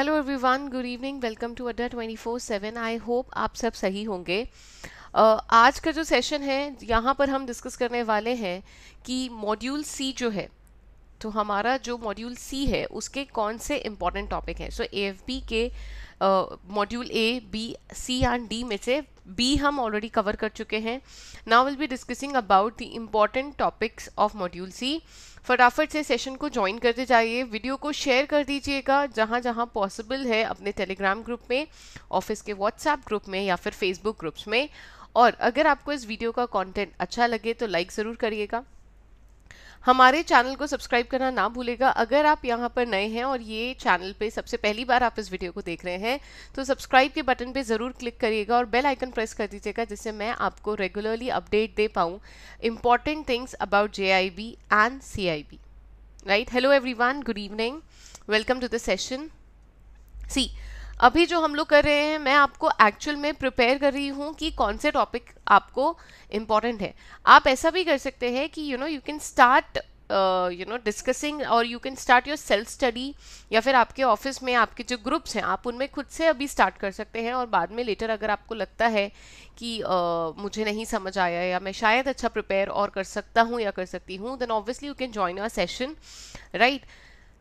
Hello everyone good evening welcome to Adda 24/7 I hope आप सब सही होंगे। uh, आज का जो सेशन है यहाँ पर हम डिस्कस करने वाले हैं कि मॉड्यूल सी जो है तो हमारा जो मॉड्यूल सी है उसके कौन से इंपॉर्टेंट टॉपिक हैं? सो ए के module A B C and D में से बी हम ऑलरेडी कवर कर चुके हैं। Now will be discussing about the important topics of module C फटाफट से सेशन को ज्वाइन करते जाइए। वीडियो को शेयर कर दीजिएगा जहाँ जहाँ पॉसिबल है अपने टेलीग्राम ग्रुप में ऑफ़िस के व्हाट्सएप ग्रुप में या फिर फेसबुक ग्रुप्स में। और अगर आपको इस वीडियो का कंटेंट अच्छा लगे तो लाइक ज़रूर करिएगा। हमारे चैनल को सब्सक्राइब करना ना भूलेगा। अगर आप यहाँ पर नए हैं और ये चैनल पे सबसे पहली बार आप इस वीडियो को देख रहे हैं तो सब्सक्राइब के बटन पे ज़रूर क्लिक करिएगा और बेल आइकन प्रेस कर दीजिएगा, जिससे मैं आपको रेगुलरली अपडेट दे पाऊँ important things about B and B right hello every good evening welcome to the session C अभी जो हम लोग कर रहे हैं मैं आपको एक्चुअल में प्रिपेयर कर रही हूँ कि कौन से टॉपिक आपको इंपॉर्टेंट है। आप ऐसा भी कर सकते हैं कि you know you can start you know discussing और you can start your self study या फिर आपके ऑफ़िस में आपके जो ग्रुप्स हैं आप उनमें खुद से अभी स्टार्ट कर सकते हैं और बाद में लेटर अगर आपको लगता है कि uh, मुझे नहीं समझ आया या मैं शायद अच्छा प्रिपेयर और कर सकता हूँ या कर सकती हूँ then obviously you can join a session right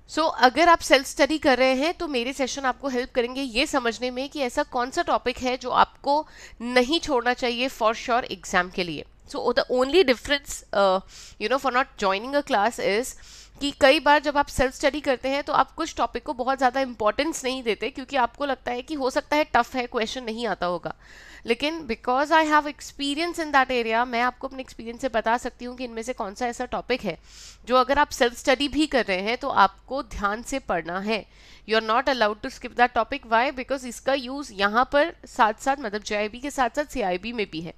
so so, अगर आप सेल्फ स्टडी कर रहे हैं तो मेरे सेशन आपको हेल्प करेंगे ये समझने में कि ऐसा कौन सा टॉपिक है जो आपको नहीं छोड़ना चाहिए फॉर श्योर एग्ज़ाम के लिए। So the only difference you know for not joining a class is कि कई बार जब आप सेल्फ स्टडी करते हैं तो आप कुछ टॉपिक को बहुत ज़्यादा इंपॉर्टेंस नहीं देते, क्योंकि आपको लगता है कि हो सकता है टफ है क्वेश्चन नहीं आता होगा। लेकिन because I have experience in that area मैं आपको अपने एक्सपीरियंस से बता सकती हूँ कि इनमें से कौन सा ऐसा टॉपिक है, जो अगर आप सेल्फ स्टडी भी कर रहे हैं तो आपको ध्यान से पढ़ना है। You are not allowed to skip that topic why because इसका यूज़ यहाँ पर साथ साथ मतलब जे के साथ साथ सी में भी है।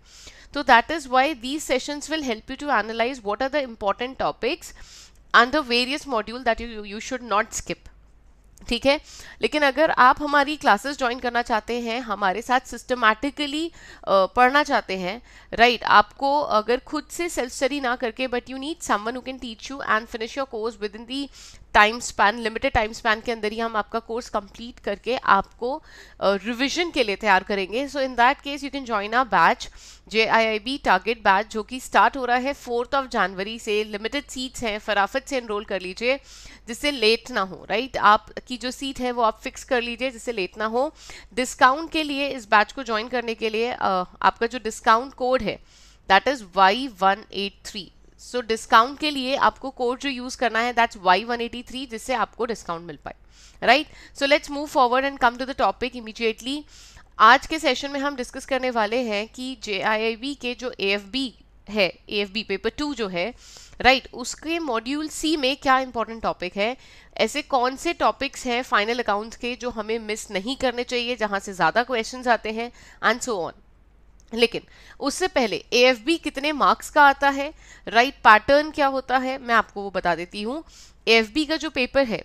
तो that is why these sessions will help you to analyse what are the important topics the various module that you you should not skip. ठीक है? लेकिन अगर आप हमारी क्लासेस ज्वाइन करना चाहते हैं हमारे साथ सिस्टमैटिकली पढ़ना चाहते हैं राइट right, आपको अगर खुद से सेल्फ स्टडी ना करके but you need someone who can teach you and finish your course within the time span limited time span के अंदर ही हम आपका कोर्स कंप्लीट करके आपको रिविजन uh, के लिए तैयार करेंगे। So in that case you can join a batch J I I B target batch जो कि स्टार्ट हो रहा है फोर्थ ऑफ़ जनवरी से। लिमिटेड सीट्स हैं फराफत से इनरोल कर लीजिए जिससे लेट ना हो राइट right? आपकी जो सीट है वो आप फिक्स कर लीजिए जिससे लेट ना हो। डिस्काउंट के लिए इस बैच को ज्वाइन करने के लिए uh, आपका जो डिस्काउंट कोड है that is Y one eight three so so, discount के लिए आपको कोड जो यूज़ करना है that's Y one eighty three जिससे आपको डिस्काउंट मिल पाए। Right so let's move forward and come to the topic immediately आज के सेशन में हम डिस्कस करने वाले हैं कि जे के जो ए है ए पेपर टू जो है राइट right, उसके मॉड्यूल सी में क्या इंपॉर्टेंट टॉपिक है? ऐसे कौन से टॉपिक्स हैं फाइनल अकाउंट्स के जो हमें मिस नहीं करने चाहिए जहाँ से ज़्यादा क्वेश्चंस आते हैं एंड सो ऑन लेकिन उससे पहले AFB कितने मार्क्स का आता है? राइट right पैटर्न क्या होता है? मैं आपको वो बता देती हूँ। ए का जो पेपर है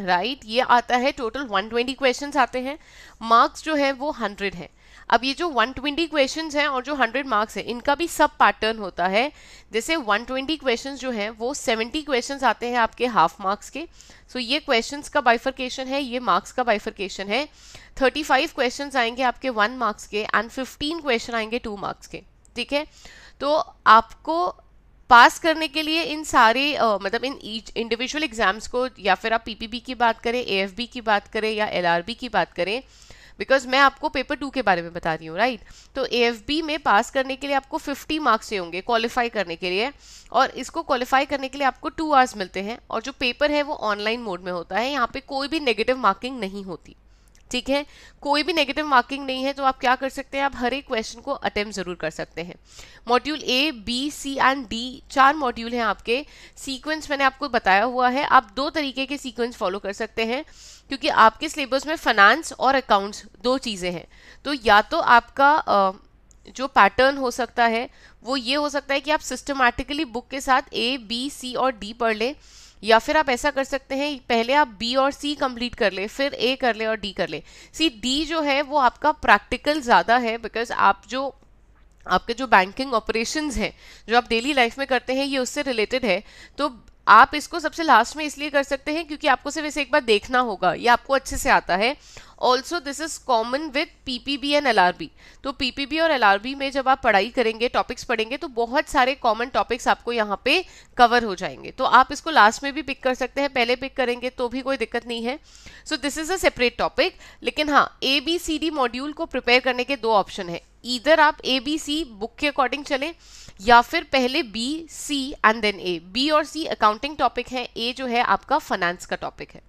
राइट right, ये आता है टोटल 120 क्वेश्चंस आते हैं। मार्क्स जो है वो 100 है। अब ये जो 120 ट्वेंटी क्वेश्चन हैं और जो 100 मार्क्स है इनका भी सब पैटर्न होता है। जैसे 120 ट्वेंटी क्वेश्चन जो हैं वो 70 क्वेश्चन आते हैं आपके हाफ़ मार्क्स के। सो so ये क्वेश्चन का बाइफर्केशन है ये मार्क्स का बाइफर्केशन है। 35 क्वेश्चन आएँगे आपके वन मार्क्स के एंड 15 क्वेश्चन आएँगे टू मार्क्स के। ठीक है? तो आपको पास करने के लिए इन सारे uh, मतलब इन इंडिविजुअल एग्ज़ाम्स को या फिर आप पीपीबी की बात करें एएफबी की बात करें या एलआरबी की बात करें बिकॉज़ मैं आपको पेपर टू के बारे में बता रही हूँ राइट तो ए में पास करने के लिए आपको 50 मार्क्स होंगे क्वालिफाई करने के लिए। और इसको क्वालिफाई करने के लिए आपको टू आवर्स मिलते हैं। और जो पेपर है वो ऑनलाइन मोड में होता है। यहाँ पे कोई भी नेगेटिव मार्किंग नहीं होती। ठीक है? कोई भी नेगेटिव मार्किंग नहीं है तो आप क्या कर सकते हैं? आप हर एक क्वेश्चन को अटेम्प्ट ज़रूर कर सकते हैं। Module A B C and D चार मॉड्यूल हैं आपके। सीक्वेंस मैंने आपको बताया हुआ है। आप दो तरीके के सीक्वेंस फॉलो कर सकते हैं, क्योंकि आपके सिलेबस में फाइनेंस और अकाउंट्स दो चीज़ें हैं। तो या तो आपका जो पैटर्न हो सकता है, वो ये हो सकता है कि आप सिस्टमैटिकली बुक के साथ ए बी सी और डी पढ़ लें। या फिर आप ऐसा कर सकते हैं, पहले आप बी और सी कंप्लीट कर ले, फिर ए कर ले और डी कर ले। सी डी जो है, वो आपका प्रैक्टिकल ज़्यादा है बिकॉज़ आप जो, आपके जो बैंकिंग ऑपरेशंस हैं, जो आप डेली लाइफ में करते हैं, ये उससे रिलेटेड है। तो आप इसको सबसे लास्ट में इसलिए कर सकते हैं क्योंकि आपको सिर्फ़ इसे एक बार देखना होगा, ये आपको अच्छे से आता है। Also this is common with PPB and LRB तो पीपीबी और एलआरबी में जब आप पढ़ाई करेंगे टॉपिक्स पढ़ेंगे तो बहुत सारे कॉमन टॉपिक्स आपको यहाँ पे कवर हो जाएँगे। तो आप इसको लास्ट में भी पिक कर सकते हैं, पहले पिक करेंगे तो भी कोई दिक्कत नहीं है। So this is a separate topic लेकिन हाँ A B C D module को प्रिपेयर करने के दो ऑप्शन है। इधर आप ए बी सी बुक के अकॉर्डिंग चलें, या फिर पहले B C and then A B और सी अकाउंटिंग टॉपिक है ए जो है आपका फाइनेंस का टॉपिक है।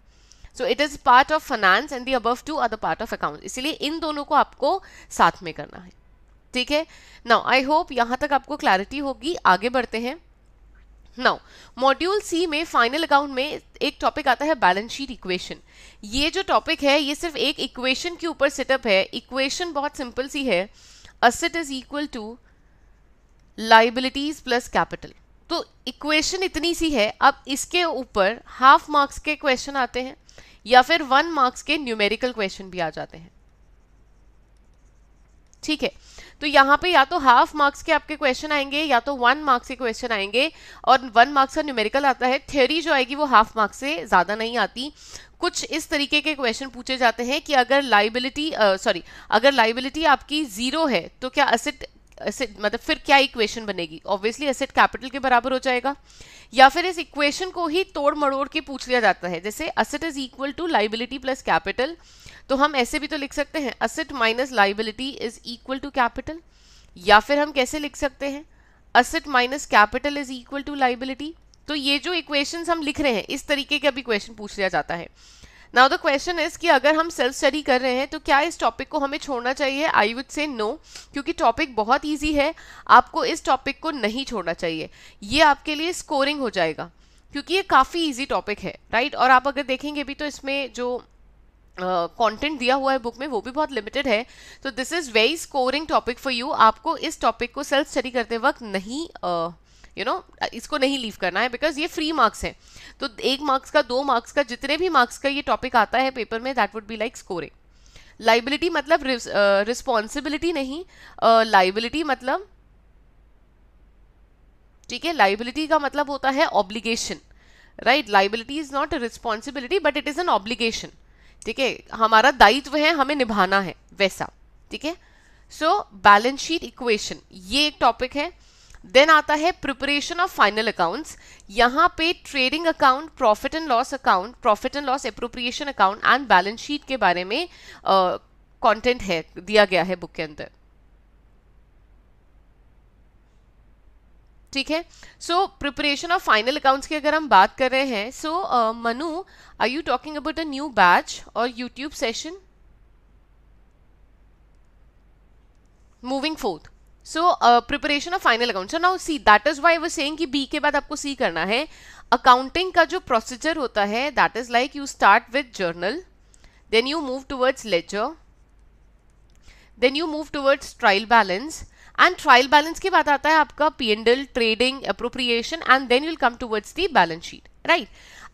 So it is part of finance and the above two other part of account इसीलिए इन दोनों को आपको साथ में करना है। ठीक है? नाउ आई होप यहाँ तक आपको क्लैरिटी होगी। आगे बढ़ते हैं। नाउ मॉड्यूल सी में फाइनल अकाउंट में एक टॉपिक आता है बैलेंस शीट इक्वेशन ये जो टॉपिक है, ये सिर्फ़ एक इक्वेशन के ऊपर सेटअप है। इक्वेशन बहुत सिंपल सी है। Asset is equal to liabilities plus capital तो इक्वेशन इतनी सी है। अब इसके ऊपर हाफ़ मार्क्स के क्वेश्चन आते हैं। या फिर वन मार्क्स के न्यूमेरिकल क्वेश्चन भी आ जाते हैं। ठीक है? तो यहाँ पे या तो हाफ़ मार्क्स के आपके क्वेश्चन आएँगे, या तो वन मार्क्स के क्वेश्चन आएँगे, और वन मार्क्स का न्यूमेरिकल आता है। थ्योरी जो आएगी वो हाफ़ मार्क्स से ज़्यादा नहीं आती। कुछ इस तरीके के क्वेश्चन पूछे जाते हैं कि अगर लाइबिलिटी सॉरी अगर लाइबिलिटी आपकी ज़ीरो है तो क्या असेट एसेट मतलब फिर क्या इक्वेशन बनेगी? ऑब्वियसली एसेट कैपिटल के बराबर हो जाएगा। या फिर इस इक्वेशन को ही तोड़ मड़ोड़ के पूछ लिया जाता है। जैसे asset is equal to liability plus capital तो हम ऐसे भी तो लिख सकते हैं asset minus liability is equal to capital या फिर हम कैसे लिख सकते हैं asset minus capital is equal to liability तो ये जो इक्वेशंस हम लिख रहे हैं, इस तरीके का भी क्वेश्चन पूछ लिया जाता है। नाउ द क्वेश्चन इज़ कि अगर हम सेल्फ स्टडी कर रहे हैं तो क्या इस टॉपिक को हमें छोड़ना चाहिए? आई वुड से नो क्योंकि टॉपिक बहुत ईजी है आपको इस टॉपिक को नहीं छोड़ना चाहिए। ये आपके लिए स्कोरिंग हो जाएगा क्योंकि ये काफ़ी ईजी टॉपिक है राइट और आप अगर देखेंगे भी तो इसमें जो कंटेंट uh, दिया हुआ है बुक में वो भी बहुत लिमिटेड है। तो this is very scoring topic for you आपको इस टॉपिक को सेल्फ स्टडी करते वक्त नहीं uh, यू नो इसको नहीं लीव करना है बिकॉज़ ये फ्री मार्क्स है। तो एक मार्क्स का दो मार्क्स का जितने भी मार्क्स का ये टॉपिक आता है पेपर में that would be like scoring liability मतलब रिस्पॉन्सिबिलिटी नहीं लाइबिलिटी uh, मतलब ठीक है लाइबिलिटी का मतलब होता है obligation right liability is not a responsibility but it is an obligation ठीक है? हमारा दायित्व है हमें निभाना है वैसा ठीक है? सो बैलेंस शीट इक्वेशन ये एक टॉपिक है। देन आता है प्रिपरेशन ऑफ़ फाइनल अकाउंट्स यहाँ पे trading account profit and loss account profit and loss appropriation account and balance sheet के बारे में कंटेंट uh, है दिया गया है बुक के अंदर. ठीक है? So preparation of final accounts की अगर हम बात कर रहे हैं so Manu are you talking about a new batch और YouTube session moving forth so preparation of final account so now see that is why वो सेइंग कि बी के बाद आपको सी करना है. अकाउंटिंग का जो प्रोसीजर होता है that is like you start with journal then you move towards ledger then you move towards trial balance and trial balance के बाद आता है आपका P and L trading appropriation and then you'll come towards the balance sheet right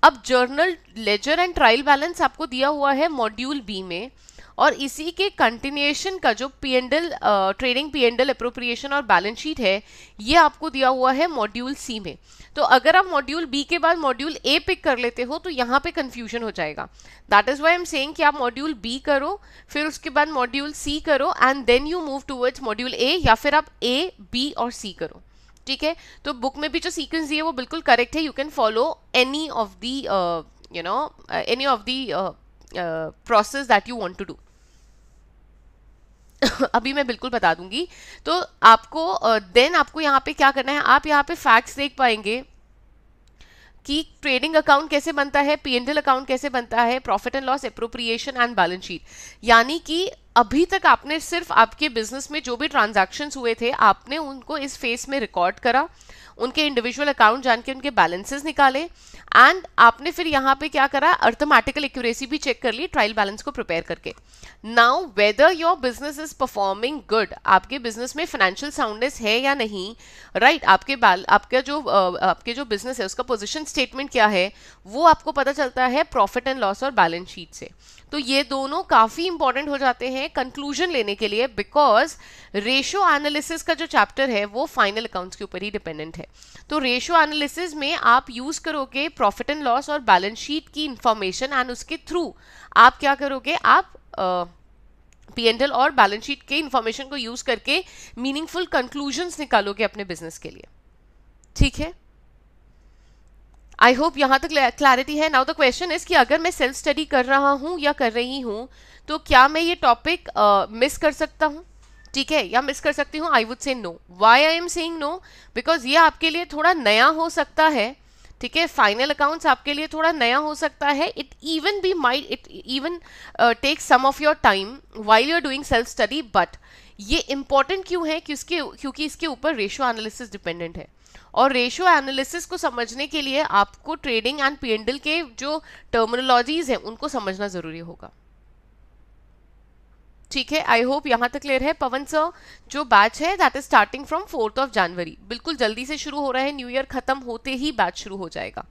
अब journal ledger and trial balance आपको दिया हुआ है मॉड्यूल बी में. और इसी के कंटिन्यूएशन का जो P and L trading P and L appropriation और बैलेंस शीट है, ये आपको दिया हुआ है मॉड्यूल सी में। तो अगर आप मॉड्यूल बी के बाद मॉड्यूल ए पिक कर लेते हो तो यहाँ पे कंफ्यूजन हो जाएगा। That is why am saying कि आप मॉड्यूल बी करो, फिर उसके बाद मॉड्यूल सी करो and then you move towards module A या फिर आप ए बी और सी करो। ठीक है? तो बुक में भी जो सीक्वेंस दिए, वो बिल्कुल करेक्ट है। You can follow any of the you know any of the process that you want to do अभी मैं बिल्कुल बता दूँगी। तो आपको देन आपको यहाँ पे क्या करना है, आप यहाँ पे फैक्ट्स देख पाएँगे कि ट्रेडिंग अकाउंट कैसे बनता है पी एंडल अकाउंट कैसे बनता है profit and loss appropriation and balance sheet यानी कि अभी तक आपने सिर्फ़ आपके बिज़नेस में जो भी ट्रांजैक्शन हुए थे आपने उनको इस फेस में रिकॉर्ड करा उनके इंडिविजुअल अकाउंट जान के उनके बैलेंसेस निकाले एंड आपने फिर यहाँ पे क्या करा अर्थमेटिकल एक्यूरेसी भी चेक कर ली ट्रायल बैलेंस को प्रिपेयर करके। Now whether your business is performing good आपके बिज़नेस में फाइनेंशियल साउंडनेस है या नहीं राइट right, आपके बाल आपका जो आपके जो बिज़नेस है उसका पोजिशन स्टेटमेंट क्या है वो आपको पता चलता है प्रॉफिट एंड लॉस और बैलेंस शीट से। तो ये दोनों काफ़ी इंपॉर्टेंट हो जाते हैं कंक्लूजन लेने के लिए बिकॉज़ रेशो एनालिसिस का जो चैप्टर है, वो फाइनल अकाउंट्स के ऊपर ही डिपेंडेंट है। तो रेशो एनालिसिस में आप यूज़ करोगे प्रॉफिट एंड लॉस और बैलेंस शीट की इंफॉर्मेशन एंड उसके थ्रू आप क्या करोगे? आप पी एंड एल और बैलेंस शीट के इंफॉर्मेशन को यूज़ करके मीनिंगफुल कंक्लूजन्स निकालोगे अपने बिज़नेस के लिए। ठीक है? आई होप यहाँ तक क्लैरिटी है. नाउ द क्वेश्चन इज़ कि अगर मैं सेल्फ स्टडी कर रहा हूँ या कर रही हूँ तो क्या मैं ये टॉपिक मिस uh, कर सकता हूँ? ठीक है? या मिस कर सकती हूँ? I would say no why I am saying no because ये आपके लिए थोड़ा नया हो सकता है. ठीक है? फाइनल अकाउंट्स आपके लिए थोड़ा नया हो सकता है. It even be might it even take some of your time while you are doing self study but ये इंपॉर्टेंट क्यों है? क्योंकि क्योंकि इसके ऊपर रेशियो एनालिसिस डिपेंडेंट है. और रेशियो एनालिसिस को समझने के लिए आपको ट्रेडिंग एंड पीएनडल के जो टर्मिनोलॉजीज हैं, उनको समझना ज़रूरी होगा। ठीक है? आई होप यहाँ तक क्लियर है। पवन सर जो बैच है that is starting from fourth of January बिल्कुल जल्दी से शुरू हो रहा है। न्यू ईयर खत्म होते ही बैच शुरू हो जाएगा।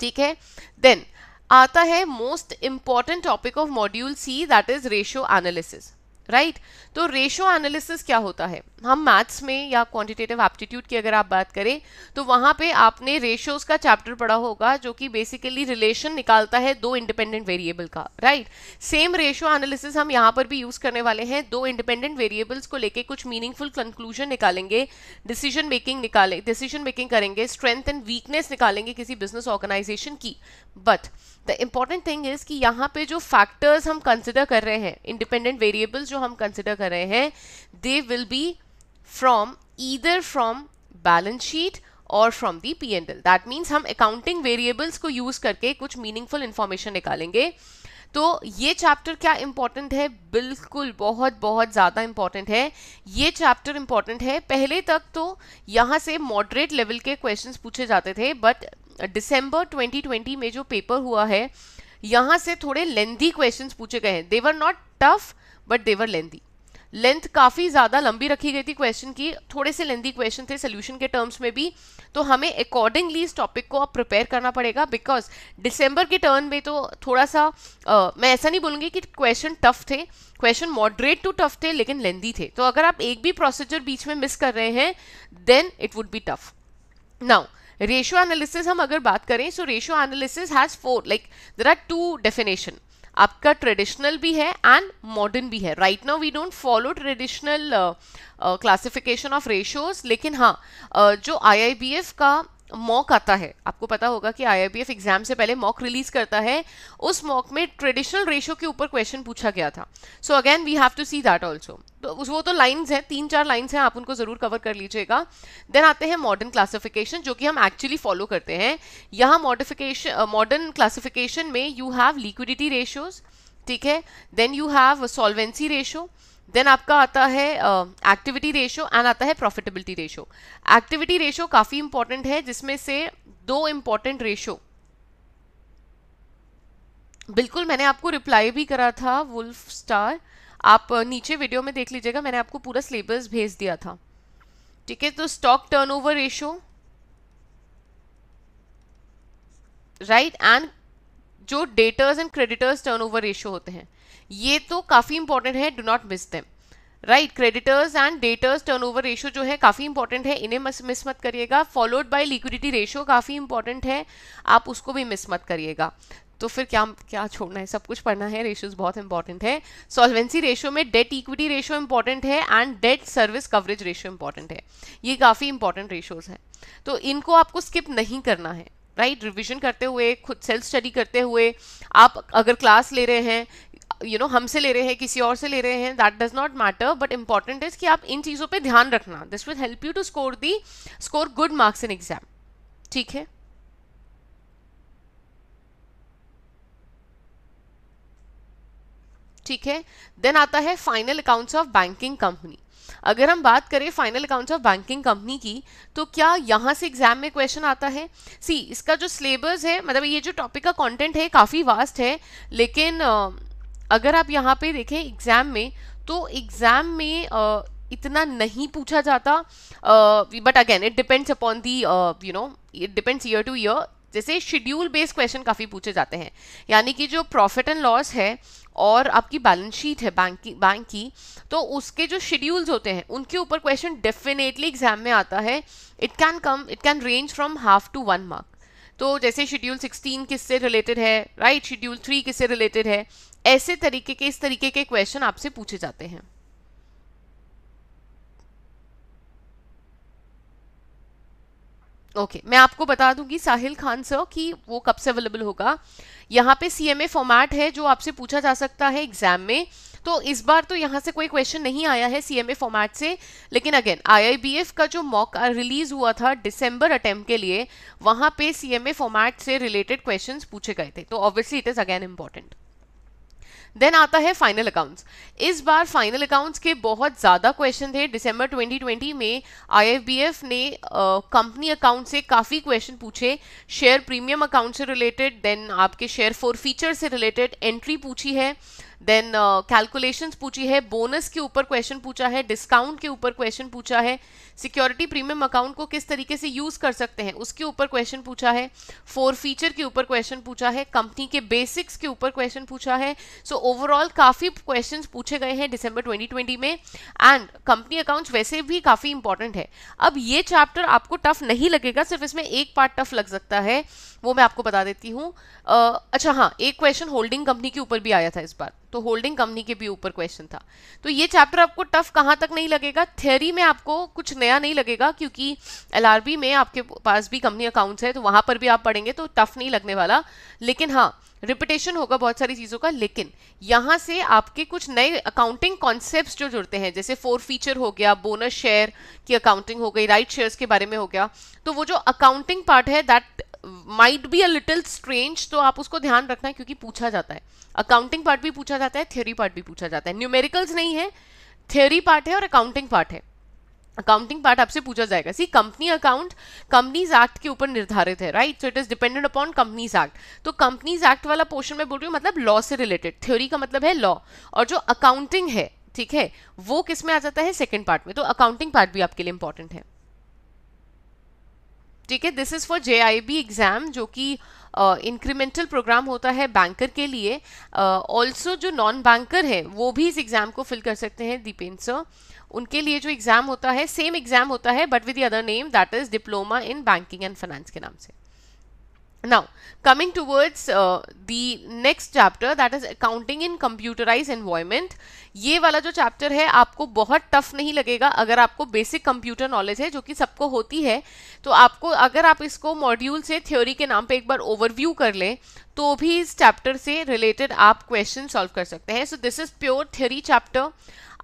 ठीक है? देन आता है most important topic of module C that is ratio analysis right right? तो रेशो एनालिसिस क्या होता है? हम मैथ्स में या क्वांटिटेटिव एप्टीट्यूड की अगर आप बात करें तो वहाँ पे आपने रेशियोज का चैप्टर पढ़ा होगा, जो कि बेसिकली रिलेशन निकालता है दो इंडिपेंडेंट वेरिएबल का। राइट सेम रेशो एनालिसिस हम यहाँ पर भी यूज़ करने वाले हैं। दो इंडिपेंडेंट वेरिएबल्स को लेके कुछ मीनिंगफुल कंक्लूजन निकालेंगे डिसीज़न मेकिंग निकाले डिसीज़न मेकिंग करेंगे स्ट्रेंथ एंड वीकनेस निकालेंगे किसी बिज़नेस ऑर्गेनाइजेशन की। But the important thing is कि यहाँ पे जो फैक्टर्स हम कंसिडर कर रहे हैं इंडिपेंडेंट वेरिएबल्स जो हम कंसिडर कर रहे हैं they will be from either from balance sheet और from the P and L that means हम अकाउंटिंग वेरिएबल्स को यूज़ करके कुछ मीनिंगफुल इंफॉर्मेशन निकालेंगे। तो ये चैप्टर क्या इंपॉर्टेंट है? बिल्कुल बहुत बहुत ज़्यादा इंपॉर्टेंट है। ये चैप्टर इंपॉर्टेंट है। पहले तक तो यहाँ से मॉडरेट लेवल के क्वेश्चंस पूछे जाते थे बट दिसंबर 2020 में जो पेपर हुआ है यहाँ से थोड़े लेंदी क्वेश्चंस पूछे गए हैं। They're not tough but they're lengthy length काफ़ी ज़्यादा लंबी रखी गई थी क्वेश्चन की। थोड़े से लेंदी क्वेश्चन थे सोल्यूशन के टर्म्स में भी। तो हमें अकॉर्डिंगली इस टॉपिक को अब प्रिपेयर करना पड़ेगा बिकॉज़ दिसंबर के टर्न में तो थोड़ा सा आ, मैं ऐसा नहीं बोलूँगी कि क्वेश्चन टफ थे। क्वेश्चन मॉडरेट टू टफ थे लेकिन लेंदी थे। तो अगर आप एक भी प्रोसीजर बीच में मिस कर रहे हैं then it would be tough now ratio analysis हम अगर बात करें so ratio analysis has four like there are two definition आपका ट्रेडिशनल भी है एंड मॉडर्न भी है. Right now we don't follow traditional classification of ratios लेकिन हाँ uh, जो आईआईबीएफ का मॉक आता है। आपको पता होगा कि आईआईबीएफ एग्ज़ाम से पहले मॉक रिलीज़ करता है। उस मॉक में ट्रेडिशनल रेशियो के ऊपर क्वेश्चन पूछा गया था। So again we have to see that also तो वो तो लाइंस हैं, तीन चार लाइंस हैं, आप उनको ज़रूर कवर कर लीजिएगा। देन आते हैं मॉडर्न क्लासिफिकेशन जो कि हम एक्चुअली फॉलो करते हैं। यहाँ मॉडिफिकेशन मॉडर्न क्लासिफिकेशन में यू हैव लिक्विडिटी रेशियोज ठीक है? Then you have solvency ratio then आपका आता है एक्टिविटी रेशो एंड आता है प्रॉफिटेबिलिटी रेशो एक्टिविटी रेशो काफ़ी इंपॉर्टेंट है, जिसमें से दो इंपॉर्टेंट रेशो बिल्कुल मैंने आपको रिप्लाई भी करा था वुल्फ स्टार आप नीचे वीडियो में देख लीजिएगा, मैंने आपको पूरा सिलेबस भेज दिया था. ठीक है तो stock turnover ratio right and जो debtors and creditors turnover ratio होते हैं. ये तो काफ़ी इंपॉर्टेंट है do not miss them right creditors and debtors turnover ratio जो है काफ़ी इंपॉर्टेंट है, इन्हें मिस मत करिएगा. फॉलोड बाय लिक्विडिटी रेशियो काफ़ी इंपॉर्टेंट है, आप उसको भी मिस मत करिएगा. तो फिर क्या क्या छोड़ना है? सब कुछ पढ़ना है रेशियोज बहुत इंपॉर्टेंट है. सॉल्वेंसी रेशियो में डेट इक्विटी रेशियो इंपॉर्टेंट है and debt service coverage ratio important है. ये काफ़ी इंपॉर्टेंट रेशियोज हैं. तो इनको आपको स्किप नहीं करना है. Right right? रिविजन करते हुए, खुद सेल्फ स्टडी करते हुए, आप अगर क्लास ले रहे हैं यू you नो know, हमसे ले रहे हैं किसी और से ले रहे हैं that does not matter but important is कि आप इन चीज़ों पे ध्यान रखना। This will help you to score the score good marks in exam ठीक है? ठीक है? देन आता है final accounts of banking company अगर हम बात करें final accounts of banking company की तो क्या यहाँ से एग्ज़ाम में क्वेश्चन आता है? सी इसका जो सिलेबस है मतलब ये जो टॉपिक का कंटेंट है काफ़ी वास्ट है लेकिन अगर आप यहाँ पे देखें एग्ज़ाम में तो एग्ज़ाम में इतना नहीं पूछा जाता but again it depends upon the you know it depends year to year जैसे शेड्यूल बेस्ड क्वेश्चन काफ़ी पूछे जाते हैं। यानी कि जो प्रॉफिट एंड लॉस है और आपकी बैलेंस शीट है बैंक की बैंक की तो उसके जो शेड्यूल्स होते हैं, उनके ऊपर क्वेश्चन डेफिनेटली एग्ज़ाम में आता है। It can come it can range from half to one mark तो जैसे शेड्यूल 16 किससे रिलेटेड है राइट शेड्यूल 3 किससे रिलेटेड है? ऐसे तरीके के इस तरीके के क्वेश्चन आपसे पूछे जाते हैं। ओके okay, मैं आपको बता दूँगी साहिल खान सर कि वो कब से अवेलेबल होगा। यहाँ पे सीएमए फॉर्मैट है जो आपसे पूछा जा सकता है एग्ज़ाम में। तो इस बार तो यहाँ से कोई क्वेश्चन नहीं आया है सी एम ए फॉर्मैट से लेकिन again I I B F का जो मॉक रिलीज़ हुआ था दिसंबर अटेम्प्ट के लिए वहाँ पे सी एम ए फॉर्मैट से रिलेटेड क्वेश्चंस पूछे गए थे। तो obviously it is again important then आता है फाइनल अकाउंट्स इस बार फाइनल अकाउंट्स के बहुत ज़्यादा क्वेश्चन थे। दिसंबर 2020 में आईएफबीएफ ने कंपनी uh, अकाउंट से काफ़ी क्वेश्चन पूछे। शेयर प्रीमियम अकाउंट से रिलेटेड देन आपके शेयर फोर फीचर से रिलेटेड एंट्री पूछी है। देन कैलकुलेशंस uh, पूछी है बोनस के ऊपर क्वेश्चन पूछा है डिस्काउंट के ऊपर क्वेश्चन पूछा है सिक्योरिटी प्रीमियम अकाउंट को किस तरीके से यूज़ कर सकते हैं? उसके ऊपर क्वेश्चन पूछा है फोर फीचर के ऊपर क्वेश्चन पूछा है कंपनी के बेसिक्स के ऊपर क्वेश्चन पूछा है। सो so, ओवरऑल काफ़ी क्वेश्चन पूछे गए हैं दिसंबर 2020 में। एंड कंपनी अकाउंट्स वैसे भी काफ़ी इंपॉर्टेंट है। अब ये चैप्टर आपको टफ नहीं लगेगा सिर्फ़ इसमें एक पार्ट टफ लग सकता है। वो मैं आपको बता देती हूँ। अच्छा हाँ एक क्वेश्चन होल्डिंग कंपनी के ऊपर भी आया था इस बार। तो होल्डिंग कंपनी के भी ऊपर क्वेश्चन था। तो ये चैप्टर आपको टफ कहाँ तक नहीं लगेगा? थ्योरी में आपको कुछ नया नहीं लगेगा क्योंकि एल में आपके पास भी कंपनी अकाउंट्स है तो वहाँ पर भी आप पढ़ेंगे तो टफ नहीं लगने वाला। लेकिन हाँ रिपीटेशन होगा बहुत सारी चीज़ों का, लेकिन यहाँ से आपके कुछ नए अकाउंटिंग कॉन्सेप्ट जो जुड़ते हैं, जैसे फोर फीचर हो गया बोनस शेयर की अकाउंटिंग हो गई राइट शेयर्स के बारे में हो गया तो वो जो अकाउंटिंग पार्ट है that might be a little strange तो आप उसको ध्यान रखना है क्योंकि पूछा जाता है। अकाउंटिंग पार्ट भी पूछा जाता है थ्योरी पार्ट भी पूछा जाता है। न्यूमेरिकल्स नहीं है थ्योरी पार्ट है और अकाउंटिंग पार्ट है। अकाउंटिंग पार्ट आपसे पूछा जाएगा। C company account companies act के ऊपर निर्धारित है right so it is dependent upon companies act तो कंपनीज़ एक्ट वाला पोर्शन में बोल रही हूँ मतलब लॉ से रिलेटेड थ्योरी का मतलब है लॉ और जो अकाउंटिंग है ठीक है वो किसमें आ जाता है? सेकेंड पार्ट में. तो अकाउंटिंग पार्ट भी आपके लिए इंपॉर्टेंट है। ठीक है this is for J I B exam जो कि इंक्रीमेंटल uh, प्रोग्राम होता है बैंकर के लिए. ऑल्सो uh, जो नॉन बैंकर है वो भी इस एग्ज़ाम को फिल कर सकते हैं दीपेंद्र सर उनके लिए जो एग्ज़ाम होता है सेम एग्ज़ाम होता है but with other name that is diploma in banking and finance के नाम से। Coming towards uh, the next chapter that is accounting in computerized environment ये वाला जो चैप्टर है आपको बहुत टफ नहीं लगेगा। अगर आपको बेसिक कंप्यूटर नॉलेज है जो कि सबको होती है तो आपको अगर आप इसको मॉड्यूल से थ्योरी के नाम पे एक बार ओवरव्यू कर लें तो भी इस चैप्टर से रिलेटेड आप क्वेश्चन सॉल्व कर सकते हैं। So this is pure theory chapter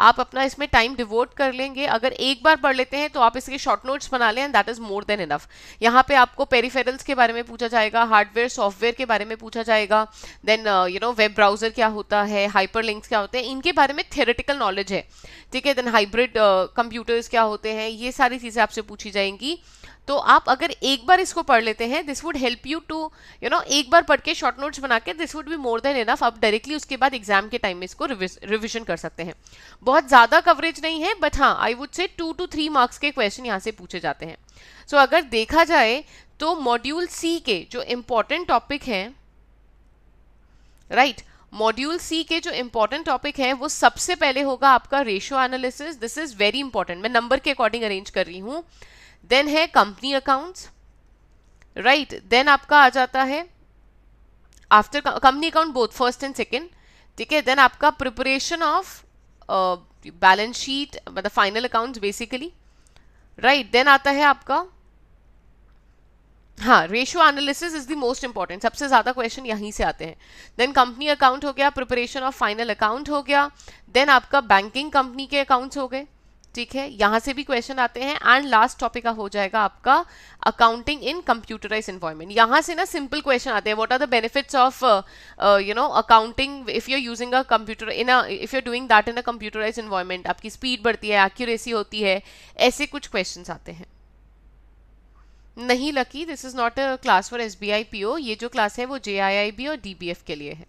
आप अपना इसमें टाइम डिवोट कर लेंगे। अगर एक बार पढ़ लेते हैं तो आप इसके शॉर्ट नोट्स बना लें and that is more than enough यहाँ पे आपको पेरीफेरल्स के बारे में पूछा जाएगा हार्डवेयर सॉफ्टवेयर के बारे में पूछा जाएगा। Then you know web browser क्या होता है हाइपर लिंक्स क्या होते हैं, इनके बारे में थेरेटिकल नॉलेज है। ठीक है देन हाइब्रिड कंप्यूटर्स क्या होते हैं, ये सारी चीज़ें आपसे पूछी जाएँगी। तो आप अगर एक बार इसको पढ़ लेते हैं this would help you to you know एक बार पढ़ के शॉर्ट नोट्स बना के this would be more than enough आप डायरेक्टली उसके बाद एग्ज़ाम के टाइम में इसको रिविजन कर सकते हैं। बहुत ज़्यादा कवरेज नहीं है बट हाँ I would say two to three marks के क्वेश्चन यहाँ से पूछे जाते हैं। सो so, अगर देखा जाए तो मॉड्यूल सी के जो इंपॉर्टेंट टॉपिक हैं राइट मॉड्यूल सी के जो इंपॉर्टेंट टॉपिक हैं वो सबसे पहले होगा आपका ratio analysis this is very important मैं नंबर के अकॉर्डिंग अरेंज कर रही हूँ। देन है कंपनी अकाउंट्स राइट देन आपका आ जाता है after company account both first and second ठीक है? देन आपका प्रिपरेशन ऑफ़ बैलेंस शीट मतलब final accounts basically right then आता है आपका हाँ ratio analysis is the most important सबसे ज़्यादा क्वेश्चन यहीं से आते हैं। देन कंपनी अकाउंट हो गया प्रिपरेशन ऑफ़ फाइनल अकाउंट हो गया देन आपका बैंकिंग कंपनी के अकाउंट्स हो गए। ठीक है? यहाँ से भी क्वेश्चन आते हैं एंड लास्ट टॉपिक का हो जाएगा आपका अकाउंटिंग इन कंप्यूटराइज इन्वायरमेंट यहाँ से ना सिंपल क्वेश्चन आते हैं. What are the benefits of you know accounting if you are using a computer in if you are doing that in a computerise environment आपकी स्पीड बढ़ती है accuracy होती है, ऐसे कुछ क्वेश्चन आते हैं. नहीं lucky this is not a class for S B I P O ये जो क्लास है वो जे आई आई बी और डी बी एफ़ के लिए है.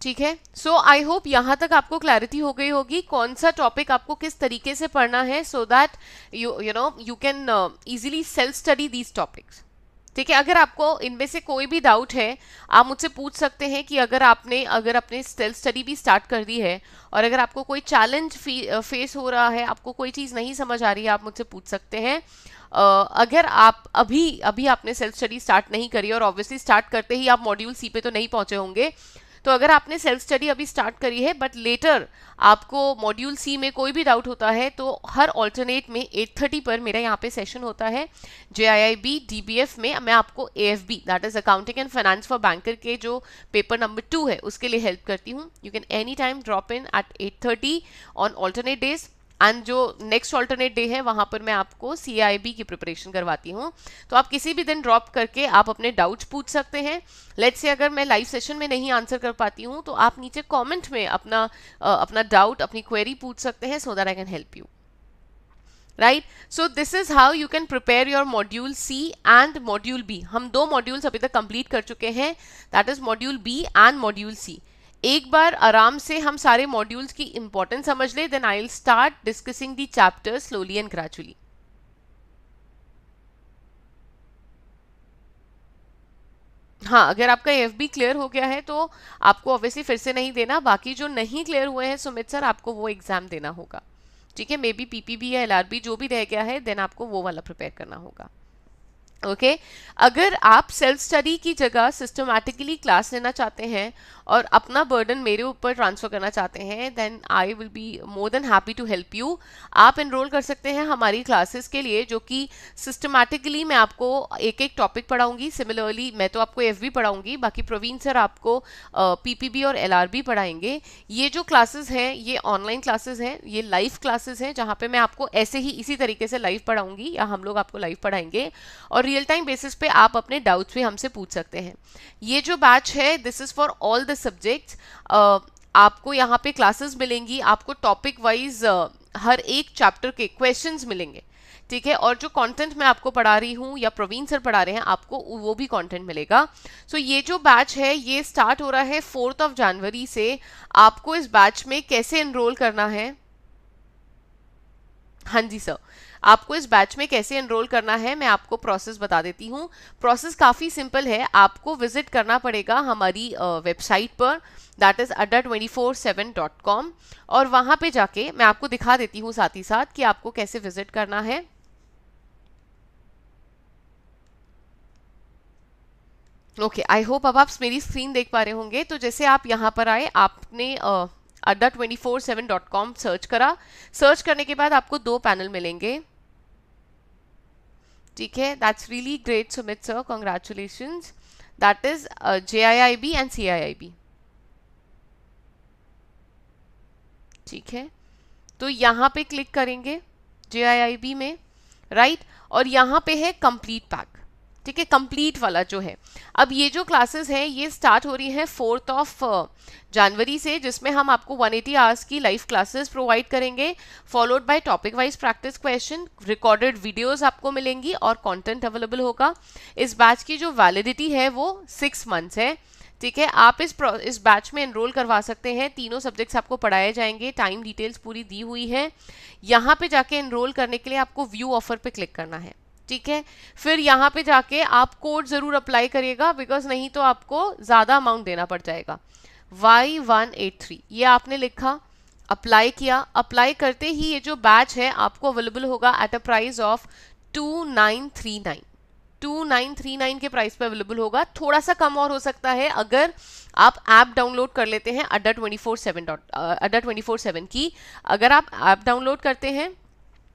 ठीक है? सो आई होप यहाँ तक आपको क्लैरिटी हो गई होगी कौन सा टॉपिक आपको किस तरीके से पढ़ना है so that you you know you can easily self study these topics ठीक है? अगर आपको इनमें से कोई भी डाउट है आप मुझसे पूछ सकते हैं कि अगर आपने अगर अपने सेल्फ स्टडी भी स्टार्ट कर दी है और अगर आपको कोई चैलेंज फेस हो रहा है आपको कोई चीज़ नहीं समझ आ रही है आप मुझसे पूछ सकते हैं। Uh, अगर आप अभी अभी आपने सेल्फ स्टडी स्टार्ट नहीं करी और ऑब्वियसली स्टार्ट करते ही आप मॉड्यूल सी पे तो नहीं पहुँचे होंगे। तो अगर आपने सेल्फ स्टडी अभी स्टार्ट करी है बट लेटर आपको मॉड्यूल सी में कोई भी डाउट होता है तो हर ऑल्टरनेट में 8:30 पर मेरा यहाँ पे सेशन होता है J I I B D B F में, मैं आपको A F B that is accounting and finance for banker के जो पेपर नंबर टू है, उसके लिए हेल्प करती हूँ। You can any time drop in at eight thirty on alternate days and जो नेक्स्ट ऑल्टरनेट डे है, वहाँ पर मैं आपको CIB की प्रिपरेशन करवाती हूँ। तो आप किसी भी दिन ड्रॉप करके आप अपने डाउट्स पूछ सकते हैं। लेट्स से अगर मैं लाइव सेशन में नहीं आंसर कर पाती हूँ तो आप नीचे कमेंट में अपना अपना डाउट अपनी क्वेरी पूछ सकते हैं so that I can help you right so this is how you can prepare your module C and module B हम दो मॉड्यूल्स अभी तक कंप्लीट कर चुके हैं। That is module B and module C एक बार आराम से हम सारे मॉड्यूल्स की इंपॉर्टेंस समझ ले then I will start discussing the chapter slowly and gradually हाँ अगर आपका एफ़ बी क्लियर हो गया है तो आपको ऑब्वियसली फिर से नहीं देना। बाकी जो नहीं क्लियर हुए हैं, सुमित सर, आपको वो एग्ज़ाम देना होगा। ठीक है मे बी पीपीबी या एलआरबी जो भी रह गया है देन आपको वो वाला प्रिपेयर करना होगा। Okay okay? अगर आप सेल्फ स्टडी की जगह सिस्टमैटिकली क्लास लेना चाहते हैं और अपना बर्डन मेरे ऊपर ट्रांसफ़र करना चाहते हैं then I will be more than happy to help you आप इनरोल कर सकते हैं हमारी क्लासेस के लिए, जो कि सिस्टमैटिकली मैं आपको एक एक टॉपिक पढ़ाऊँगी. सिमिलरली मैं तो आपको एफ़ पढ़ाऊँगी, बाकी प्रवीण सर आपको पीपीबी और एलआरबी पढ़ाएँगे. ये जो क्लासेज हैं, ये ऑनलाइन क्लासेज हैं, ये लाइव क्लासेज हैं, जहाँ पर मैं आपको ऐसे ही इसी तरीके से लाइव पढ़ाऊँगी, या हम लोग आपको लाइव पढ़ाएँगे. और रियल टाइम बेसिस पे आप अपने डाउट्स भी हमसे पूछ सकते हैं। ये जो बैच है this is for all the subjects आपको यहाँ पे क्लासेस मिलेंगी आपको टॉपिक वाइज uh, हर एक चैप्टर के क्वेश्चंस मिलेंगे ठीक है? और जो कंटेंट मैं आपको पढ़ा रही हूँ या प्रवीण सर पढ़ा रहे हैं आपको वो भी कंटेंट मिलेगा। सो so, ये जो बैच है ये स्टार्ट हो रहा है फोर्थ ऑफ़ जनवरी से। आपको इस बैच में कैसे एनरोल करना है? हाँ जी सर आपको इस बैच में कैसे एनरोल करना है, मैं आपको प्रोसेस बता देती हूँ। प्रोसेस काफ़ी सिंपल है, आपको विज़िट करना पड़ेगा हमारी वेबसाइट पर that is Adda twenty four seven dot com और वहाँ पे जाके मैं आपको दिखा देती हूँ साथ ही साथ कि आपको कैसे विज़िट करना है। ओके आई होप अब आप मेरी स्क्रीन देख पा रहे होंगे। तो जैसे आप यहाँ पर आए, आपने Adda twenty four seven dot com search करा। सर्च करने के बाद आपको दो पैनल मिलेंगे। ठीक है? That's really great Sumit sir congratulation that is J I I B and C I I B ठीक है? तो यहाँ पे क्लिक करेंगे जे आई आई बी में राइट right? और यहाँ पे है कंप्लीट पैक ठीक है कंप्लीट वाला जो है। अब ये जो क्लासेस हैं, ये स्टार्ट हो रही हैं फोर्थ ऑफ़ जनवरी से, जिसमें हम आपको 180 एटी आवर्स की लाइव क्लासेस प्रोवाइड करेंगे followed by topic wise practice question recorded videos आपको मिलेंगी और कंटेंट अवेलेबल होगा। इस बैच की जो वैलिडिटी है, वो सिक्स मंथ्स है। ठीक है, आप इस इस बैच में एनरोल करवा सकते हैं। तीनों सब्जेक्ट्स आपको पढ़ाए जाएँगे। टाइम डिटेल्स पूरी दी हुई है। यहाँ पे जाके एनरोल करने के लिए आपको व्यू ऑफ़र पे क्लिक करना है। ठीक है? फिर यहाँ पे जाके आप कोड ज़रूर अप्लाई करिएगा बिकॉज़ नहीं तो आपको ज़्यादा अमाउंट देना पड़ जाएगा। वाई वन एट थ्री ये आपने लिखा अप्लाई किया। अप्लाई करते ही ये जो बैच है, आपको अवेलेबल होगा at a price of two nine three nine two nine three nine के प्राइस पे अवेलेबल होगा। थोड़ा सा कम और हो सकता है, अगर आप ऐप डाउनलोड कर लेते हैं Adda twenty four seven dot twenty four seven की। अगर आप ऐप डाउनलोड करते हैं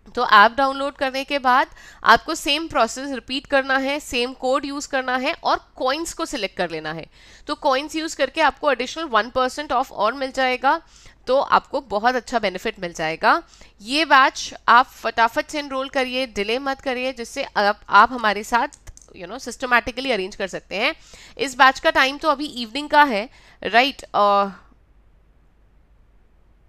तो ऐप डाउनलोड करने के बाद आपको सेम प्रोसेस रिपीट करना है सेम कोड यूज़ करना है और कॉइन्स को सिलेक्ट कर लेना है। तो कॉइन्स यूज़ करके आपको एडिशनल वन परसेंट ऑफ़ और मिल जाएगा। तो आपको बहुत अच्छा बेनिफिट मिल जाएगा। ये बैच आप फटाफट से इनरोल करिए डिले मत करिए जिससे आप, आप हमारे साथ यू नो सिस्टमेटिकली अरेंज कर सकते हैं। इस बैच का टाइम तो अभी इवनिंग का है right right, uh,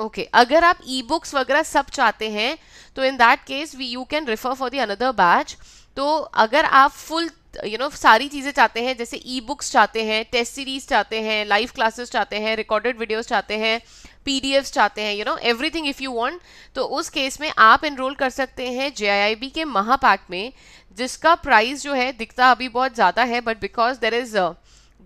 okay okay, अगर आप ई बुक्स वगैरह सब चाहते हैं तो in that case we you can refer for the another batch तो अगर आप फुल यू नो सारी चीज़ें चाहते हैं जैसे ई बुक्स चाहते हैं टेस्ट सीरीज़ चाहते हैं लाइव क्लासेस चाहते हैं रिकॉर्डेड वीडियोस चाहते हैं पी चाहते हैं you know everything if you want तो उस केस में आप इनरोल कर सकते हैं जेआईआईबी के महापैक में जिसका प्राइस जो है दिखता अभी बहुत ज़्यादा है but because there is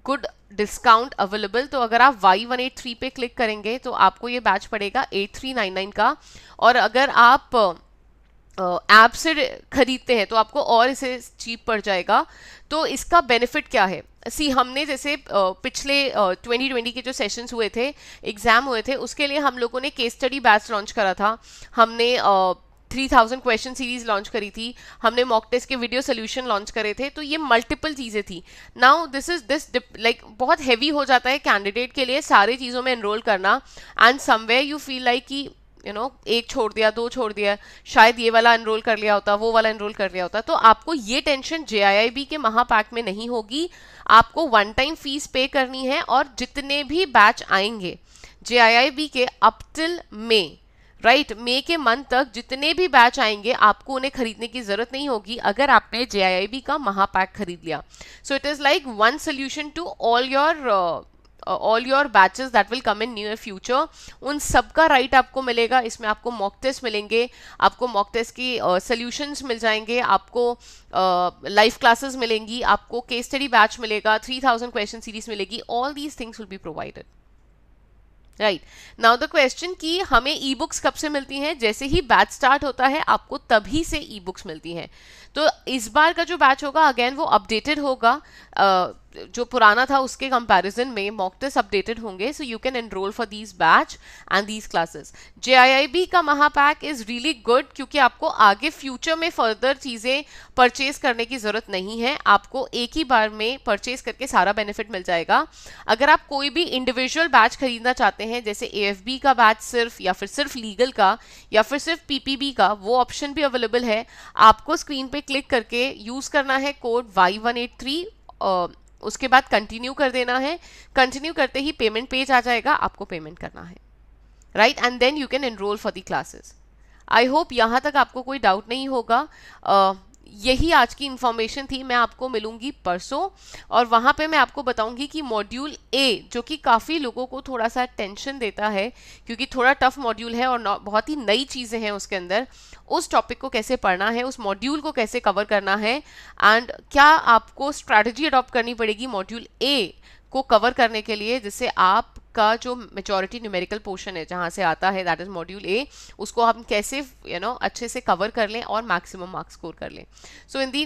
good discount available तो अगर आप वाई वन एट थ्री पे क्लिक करेंगे तो आपको ये बैच पड़ेगा एट थ्री नाइन नाइन का। और अगर आप ऐप से खरीदते हैं तो आपको और इसे चीप पड़ जाएगा। तो इसका बेनिफिट क्या है? सी हमने जैसे पिछले 2020 के जो सेशंस हुए थे एग्ज़ाम हुए थे, उसके लिए हम लोगों ने केस स्टडी बैच लॉन्च करा था। हमने three thousand question series launch करी थी। हमने मॉक टेस्ट के वीडियो सोल्यूशन लॉन्च करे थे तो ये मल्टीपल चीज़ें थी। Now this is this like बहुत हैवी हो जाता है कैंडिडेट के लिए सारी चीज़ों में एनरोल करना। And somewhere you feel like कि यू नो एक छोड़ दिया, दो छोड़ दिया, शायद ये वाला एनरोल कर लिया होता, वो वाला एनरोल कर लिया होता। तो आपको ये टेंशन जेआईआईबी के महापैक में नहीं होगी। आपको वन टाइम फ़ीस पे करनी है और जितने भी बैच आएँगे जेआईआईबी के up till May right May के मंथ तक जितने भी बैच आएँगे आपको उन्हें खरीदने की ज़रूरत नहीं होगी अगर आपने जे का महापैक खरीद लिया। So it is like one solution to all your all your batches that will come in near future उन सबका राइट आपको मिलेगा। इसमें आपको मॉक टेस्ट मिलेंगे। आपको मॉक टेस्ट की सोल्यूशंस uh, मिल जाएँगे। आपको लाइव uh, क्लासेस मिलेंगी। आपको केस स्टडी बैच मिलेगा। थ्री थाउज़ेंड क्वेश्चन सीरीज़ मिलेगी। All these things will be provided right now the question कि हमें ई बुक्स कब से मिलती हैं? जैसे ही बैच स्टार्ट होता है आपको तभी से ई बुक्स मिलती हैं। तो इस बार का जो बैच होगा अगेन वो अपडेटेड होगा uh, जो पुराना था उसके कंपैरिजन में मॉक टेस्ट अपडेटेड होंगे so you can enrol for these batch and these classes J का महापैक इज़ रियली गुड क्योंकि आपको आगे फ्यूचर में फर्दर चीज़ें परचेज करने की ज़रूरत नहीं है। आपको एक ही बार में परचेज करके सारा बेनिफिट मिल जाएगा। अगर आप कोई भी इंडिविजुअल बैच खरीदना चाहते हैं, जैसे एएफबी का बैच सिर्फ़ या फिर सिर्फ़ लीगल का या फिर सिर्फ़ पीपीबी का, वो ऑप्शन भी अवेलेबल है। आपको स्क्रीन पे क्लिक करके यूज़ करना है code Y one eight three उसके बाद कंटिन्यू कर देना है। कंटिन्यू करते ही पेमेंट पेज आ जाएगा आपको पेमेंट करना है। Right and then you can enrol for the classes I hope यहाँ तक आपको कोई डाउट नहीं होगा। uh, यही आज की इन्फॉर्मेशन थी, मैं आपको मिलूँगी परसों और वहाँ पे मैं आपको बताऊँगी कि मॉड्यूल ए जो कि काफ़ी लोगों को थोड़ा सा टेंशन देता है, क्योंकि थोड़ा टफ मॉड्यूल है और बहुत ही नई चीज़ें हैं उसके अंदर, उस टॉपिक को कैसे पढ़ना है, उस मॉड्यूल को कैसे कवर करना है एंड क्या आपको स्ट्रैटेजी अडॉप्ट करनी पड़ेगी मॉड्यूल ए को कवर करने के लिए, जिससे आप का जो मेजोरिटी न्यूमेरिकल पोर्शन है जहाँ से आता है दैट इज़ मॉड्यूल ए उसको हम कैसे यू you नो know, अच्छे से कवर कर लें और मैक्सिमम मार्क्स स्कोर कर लें। So in the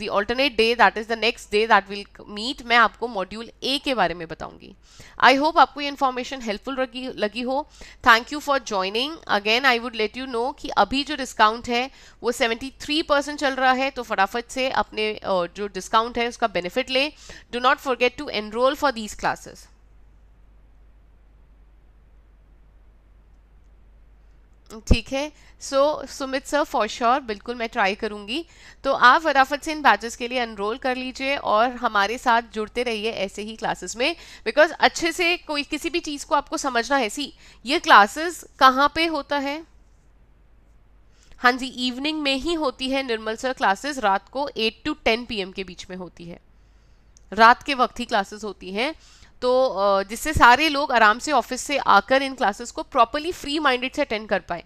the alternate day that is the next day that will meet मैं आपको मॉड्यूल ए के बारे में बताऊँगी। आई होप आपको ये इन्फॉर्मेशन हेल्पफुल लगी लगी हो। Thank you for joining again I would let you know कि अभी जो डिस्काउंट है वो 73 परसेंट चल रहा है तो फटाफट से अपने uh, जो डिस्काउंट है उसका बेनिफिट ले। Do not forget to enroll for these classes ठीक है? So Sumit sir for sure बिल्कुल मैं ट्राई करूँगी। तो आप फटाफट से इन बैचेस के लिए एनरोल कर लीजिए और हमारे साथ जुड़ते रहिए ऐसे ही क्लासेस में। बिकॉज़ अच्छे से कोई किसी भी चीज़ को आपको समझना है सी ये क्लासेस कहाँ पे होता है? हाँ जी इवनिंग में ही होती है निर्मल सर क्लासेस रात को 8 टू 10 पीएम के बीच में होती है। रात के वक्त ही क्लासेस होती हैं। तो जिससे सारे लोग आराम से ऑफ़िस से आकर इन क्लासेस को प्रॉपरली फ्री माइंडेड से अटेंड कर पाए।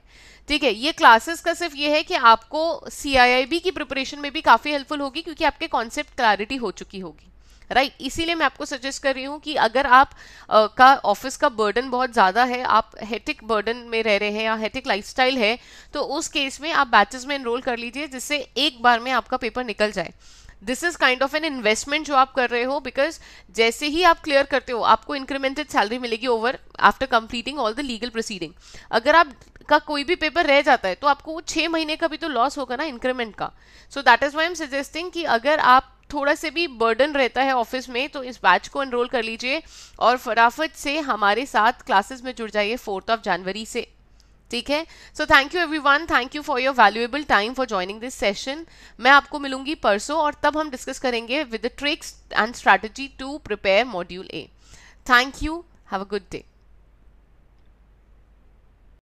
ठीक है ये क्लासेस का सिर्फ़ ये है कि आपको CIIB की प्रिपरेशन में भी काफ़ी हेल्पफुल होगी क्योंकि आपके कॉन्सेप्ट क्लैरिटी हो चुकी होगी। Right right? इसीलिए मैं आपको सजेस्ट कर रही हूँ कि अगर आप आ, का ऑफ़िस का बर्डन बहुत ज़्यादा है आप हेटिक बर्डन में रह रहे हैं या हेटिक लाइफस्टाइल है तो उस केस में आप बैचेस में एनरोल कर लीजिए जिससे एक बार में आपका पेपर निकल जाए। This is kind of an investment जो आप कर रहे हो बिकॉज़ जैसे ही आप क्लियर करते हो, आपको इंक्रीमेंटेड सैलरी मिलेगी over after completing all the legal proceeding अगर आप का कोई भी पेपर रह जाता है तो आपको वो छः महीने का भी तो लॉस होगा ना इंक्रीमेंट का. So that is why am suggesting कि अगर आप थोड़ा से भी बर्डन रहता है ऑफ़िस में तो इस बैच को एनरोल कर लीजिए और फटाफट से हमारे साथ क्लासेस में जुड़ जाइए फोर्थ ऑफ़ जनवरी से. ठीक है? So thank you everyone thank you for your valuable time for joining this session मैं आपको मिलूँगी परसों और तब हम डिस्कस करेंगे with the tricks and strategy to prepare module A thank you have a good day